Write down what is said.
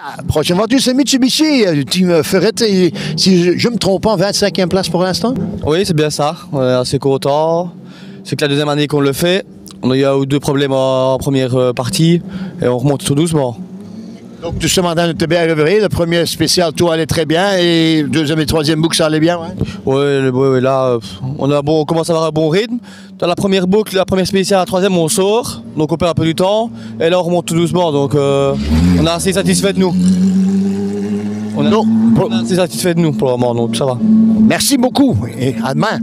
La prochaine voiture, c'est Mitsubishi. euh, Team Ferret, et si je me trompe pas, en 25e place pour l'instant? Oui, c'est bien ça. On est assez content. C'est que la deuxième année qu'on le fait. On a eu deux problèmes en première euh, partie et on remonte tout doucement. Donc, tout ce mandat était bien révélé. Le premier spécial, tout allait très bien. Et le deuxième et troisième boucle, ça allait bien. Ouais. Le- ouais, ouais, là, on, a bon, on commence à avoir un bon rythme. Dans la première boucle, la première spéciale, la troisième, on sort. Donc on perd un peu du temps. Et là, on remonte tout doucement. Donc euh, on est assez satisfait de nous. On est, Non, on est assez satisfait de nous pour le moment. Donc ça va. Merci beaucoup et à demain.